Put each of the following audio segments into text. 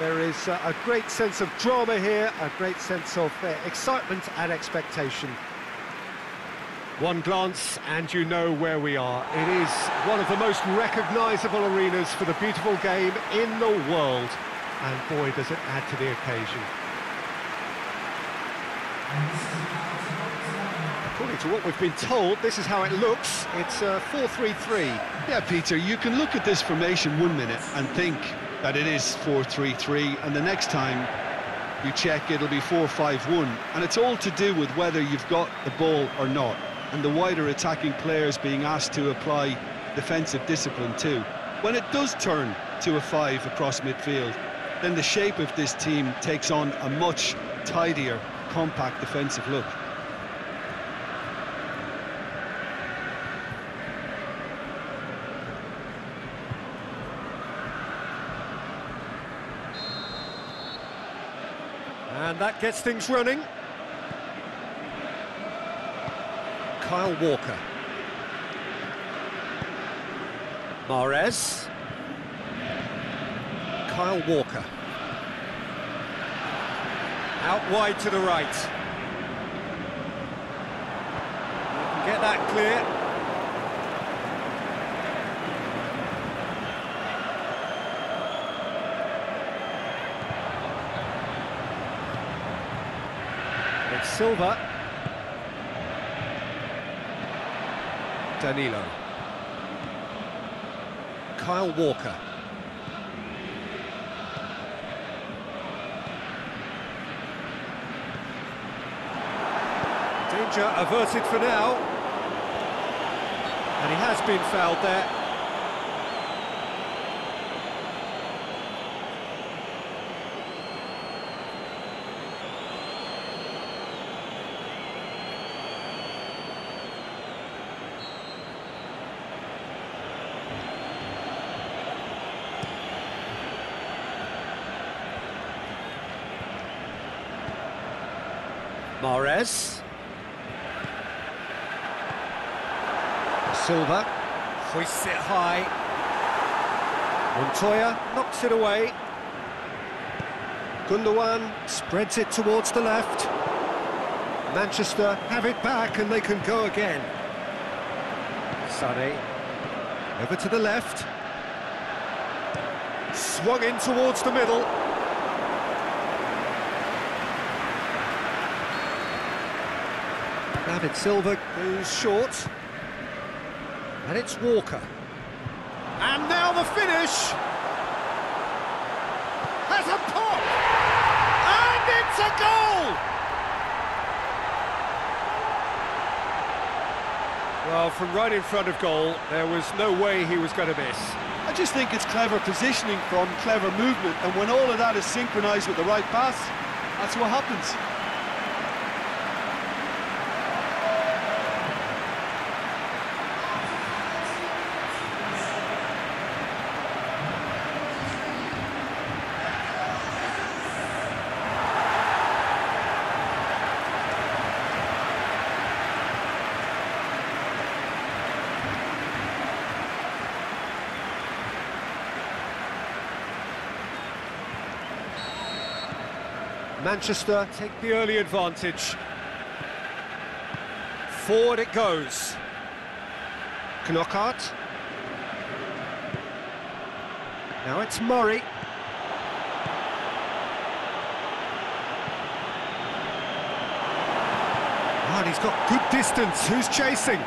There is uh, a great sense of drama here, a great sense of uh, excitement and expectation. One glance and you know where we are. It is one of the most recognisable arenas for the beautiful game in the world. And boy, does it add to the occasion. According to what we've been told, this is how it looks. It's a 4-3-3. Yeah, Peter, you can look at this formation one minute and think that it is 4-3-3, and the next time you check it'll be 4-5-1, and it's all to do with whether you've got the ball or not, and the wider attacking players being asked to apply defensive discipline too. When it does turn to a five across midfield, then the shape of this team takes on a much tidier, compact defensive look. That gets things running. Kyle Walker. Mahrez. Kyle Walker. Out wide to the right. Get that clear. Silva. Danilo. Kyle Walker. Danger averted for now. And he has been fouled there. Mahrez. Silva hoists it high. Montoya knocks it away. Gundogan spreads it towards the left. Manchester have it back and they can go again. Sané over to the left. Swung in towards the middle. David Silva goes short. And it's Walker. And now the finish! Has a pop! And it's a goal! Well, from right in front of goal, there was no way he was going to miss. I just think it's clever positioning from clever movement, and when all of that is synchronised with the right pass, that's what happens. Manchester take the early advantage. Forward it goes. Knockaert. Now it's Murray. And he's got good distance. Who's chasing?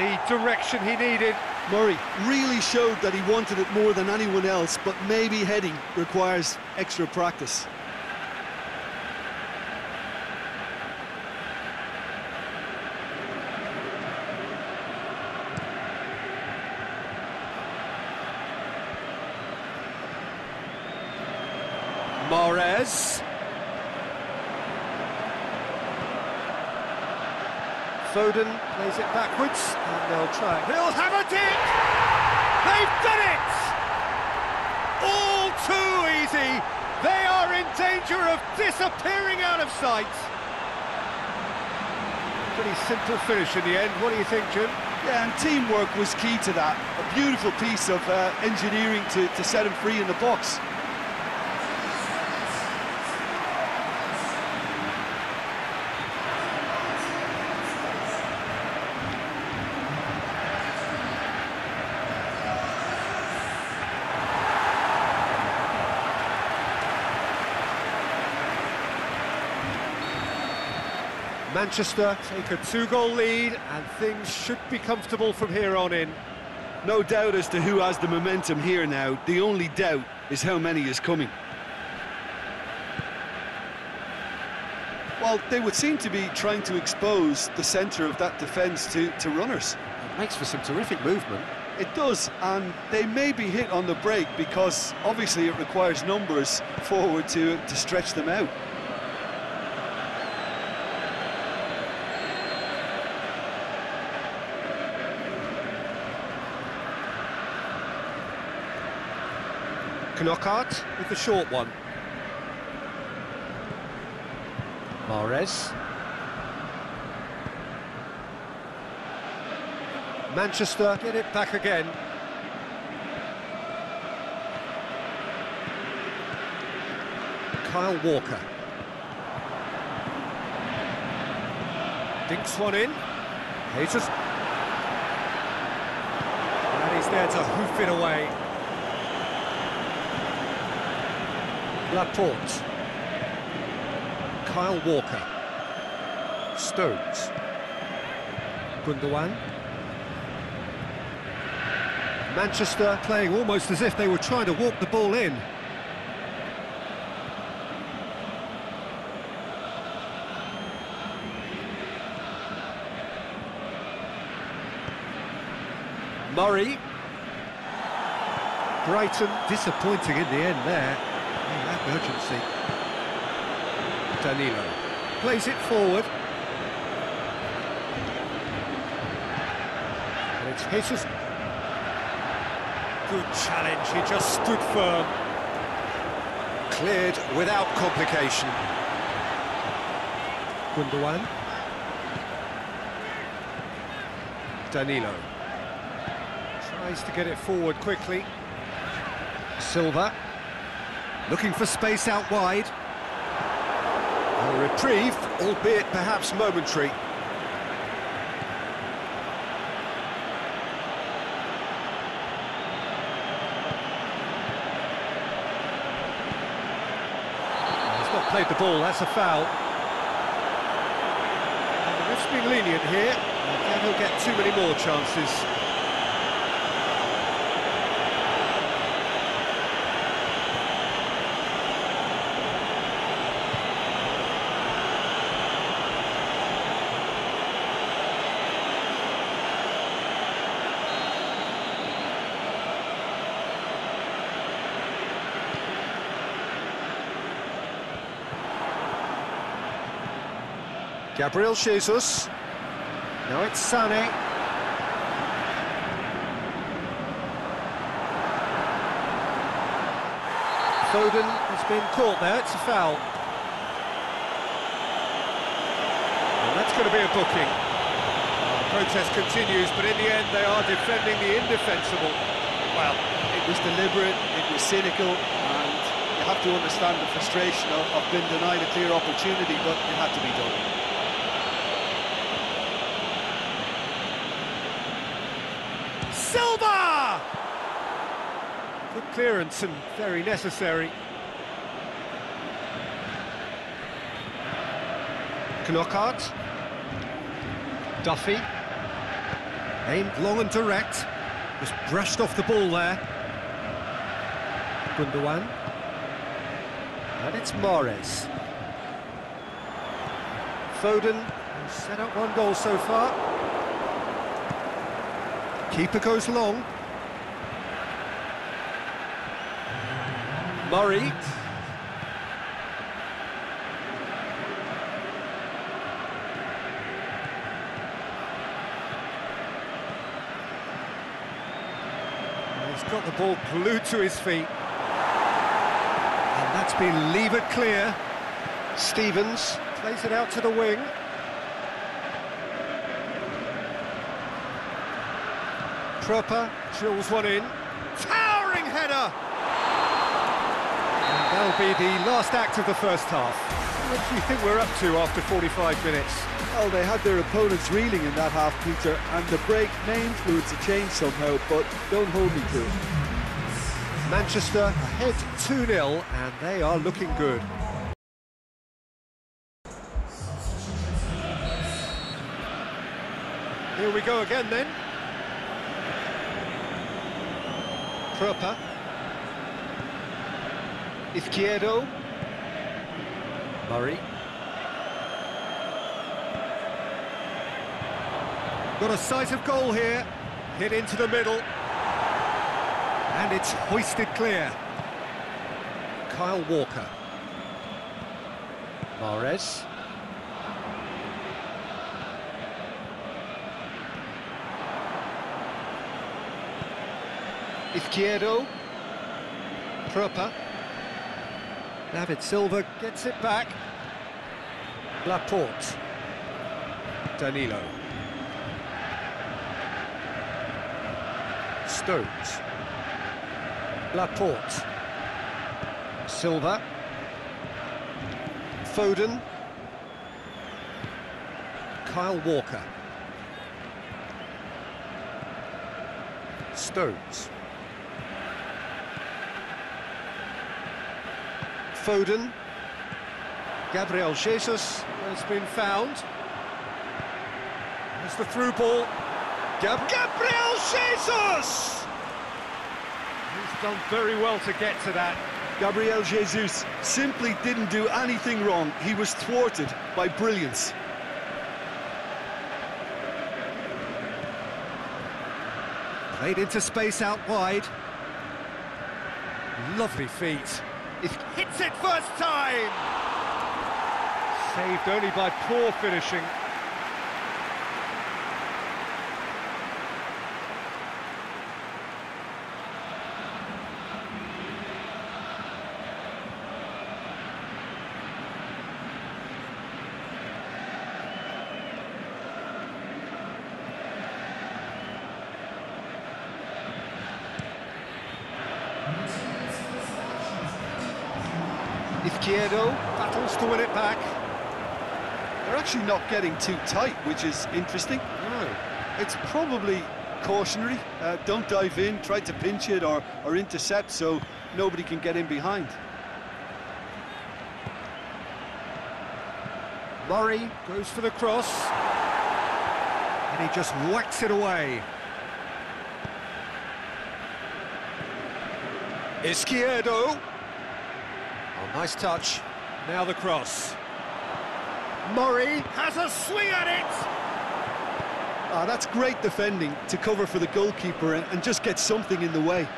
the direction he needed. Murray really showed that he wanted it more than anyone else, but maybe heading requires extra practice. Mahrez. Foden plays it backwards, and they'll try it. He'll have a dip! They've done it! All too easy! They are in danger of disappearing out of sight! Pretty simple finish in the end. What do you think, Jim? Yeah, and teamwork was key to that. A beautiful piece of uh, engineering to, to set him free in the box. Manchester take a two-goal lead, and things should be comfortable from here on in. No doubt as to who has the momentum here now. The only doubt is how many is coming. Well, they would seem to be trying to expose the centre of that defence to, to runners. It makes for some terrific movement. It does, and they may be hit on the break because obviously it requires numbers forward to, to stretch them out. Knockaert with the short one. Mahrez. Manchester get it back again. Kyle Walker. Dinks one in. Jesus. And he's there to hoof it away. Laporte. Kyle Walker. Stones. Gundogan. Manchester playing almost as if they were trying to walk the ball in. Murray. Brighton disappointing in the end there. Urgency. Danilo plays it forward. And it's Jesus. Good challenge, he just stood firm. Cleared without complication. Gundogan. Danilo. Tries to get it forward quickly. Silva. Looking for space out wide. A reprieve, albeit perhaps momentary. He's not played the ball, that's a foul. And the ref's been lenient here. I he'll get too many more chances. Gabriel Jesus. Now it's Sané. Foden has been caught there, it's a foul. And that's going to be a booking. The protest continues, but in the end they are defending the indefensible. Well, it was deliberate, it was cynical, and you have to understand the frustration of, of being denied a clear opportunity, but it had to be done. Silva! Good clearance and very necessary. Knockaert. Duffy. Aimed long and direct. Just brushed off the ball there. Gundogan. And it's Mahrez. Foden set up one goal so far. Keeper goes long. Murray. He's got the ball glued to his feet. And that's been levered clear. Stevens plays it out to the wing. Drills one in. Towering header! And that'll be the last act of the first half. What do you think we're up to after 45 minutes? Well, they had their opponents reeling in that half, Peter, and the break may influence a change somehow, but don't hold me to it. Manchester ahead 2-0, and they are looking good. Here we go again then. Pröpper. Izquierdo. Murray. Got a sight of goal here. Hit into the middle. And it's hoisted clear. Kyle Walker. Mahrez. Izquierdo. Pröpper. David Silva gets it back. Laporte. Danilo. Stones. Laporte. Silva. Foden. Kyle Walker. Stones. Foden. Gabriel Jesus has been found. There's the through ball. Gab Gabriel Jesus! He's done very well to get to that. Gabriel Jesus simply didn't do anything wrong. He was thwarted by brilliance. Played into space out wide. Lovely feet. It hits it first time! Saved only by poor finishing. Izquierdo battles to win it back. They're actually not getting too tight, which is interesting. No. It's probably cautionary. Uh, don't dive in, try to pinch it or, or intercept so nobody can get in behind. Murray goes for the cross. And he just whacks it away. Izquierdo. Oh, nice touch. Now the cross. Murray has a swing at it! Ah, that's great defending to cover for the goalkeeper and, and just get something in the way.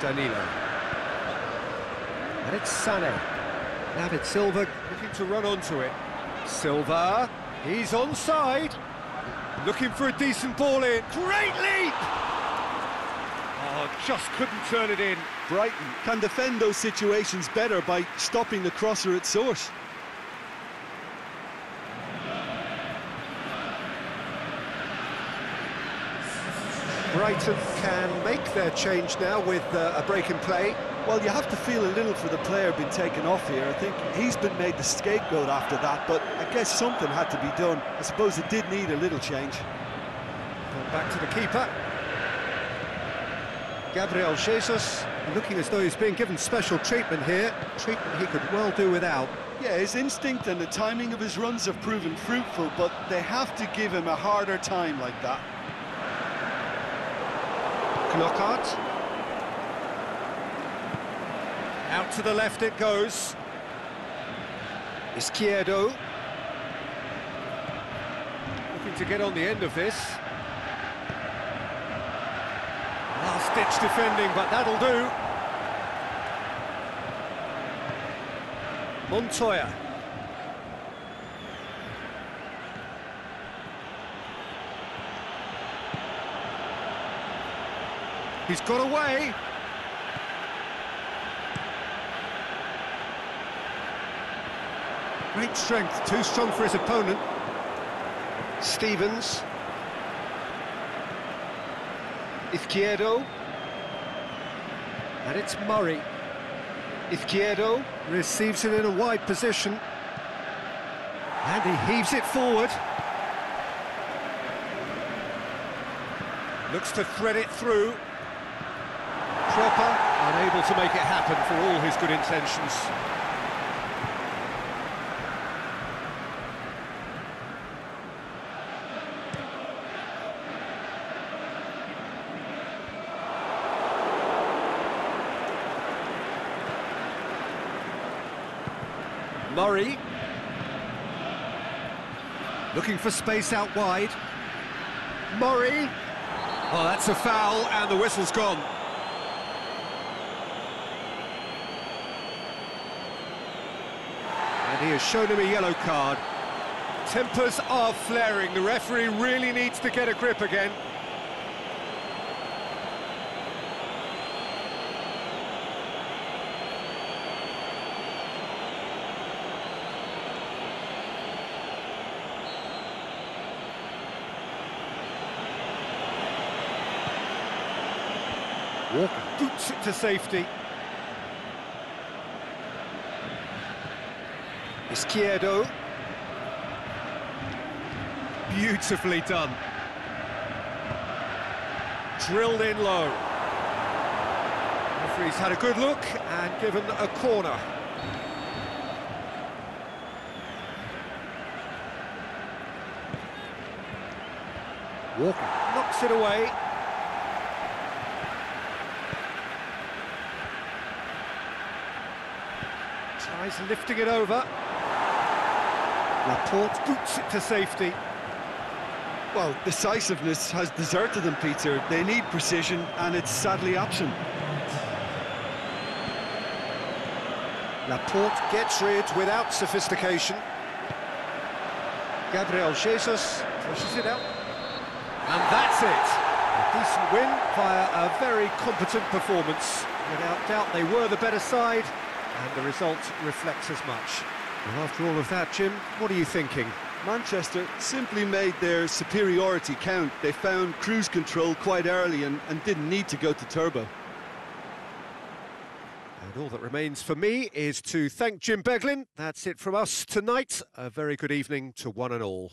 Danilo. And it's Sané. David Silva looking to run onto it. Silva, he's onside. Looking for a decent ball in. Great leap! Oh, just couldn't turn it in. Brighton can defend those situations better by stopping the crosser at source. Brighton can make their change now with uh, a break in play. Well, you have to feel a little for the player being taken off here. I think he's been made the scapegoat after that, but I guess something had to be done. I suppose it did need a little change. Back to the keeper. Gabriel Jesus looking as though he's being given special treatment here. Treatment he could well do without. Yeah, his instinct and the timing of his runs have proven fruitful, but they have to give him a harder time like that. Knockaert. Out to the left it goes. Izquierdo. Looking to get on the end of this. Last-ditch defending, but that'll do. Montoya. He's got away. Great strength, too strong for his opponent. Stevens. Izquierdo. And it's Murray. Izquierdo receives it in a wide position. And he heaves it forward. Looks to thread it through. Pröpper, unable to make it happen for all his good intentions. Murray. Looking for space out wide. Murray. Oh, that's a foul, and the whistle's gone. And he has shown him a yellow card. Tempers are flaring. The referee really needs to get a grip again. Walker to safety. Izquierdo. Beautifully done. Drilled in low. Referee's had a good look and given a corner. Walker knocks it away. Tries lifting it over. Laporte boots it to safety. Well, decisiveness has deserted them, Peter. They need precision, and it's sadly absent. Laporte gets rid without sophistication. Gabriel Jesus pushes it out. And that's it. A decent win via a very competent performance. Without doubt, they were the better side, and the result reflects as much. Well, after all of that, Jim, what are you thinking? Manchester simply made their superiority count. They found cruise control quite early and, and didn't need to go to turbo. And all that remains for me is to thank Jim Beglin. That's it from us tonight. A very good evening to one and all.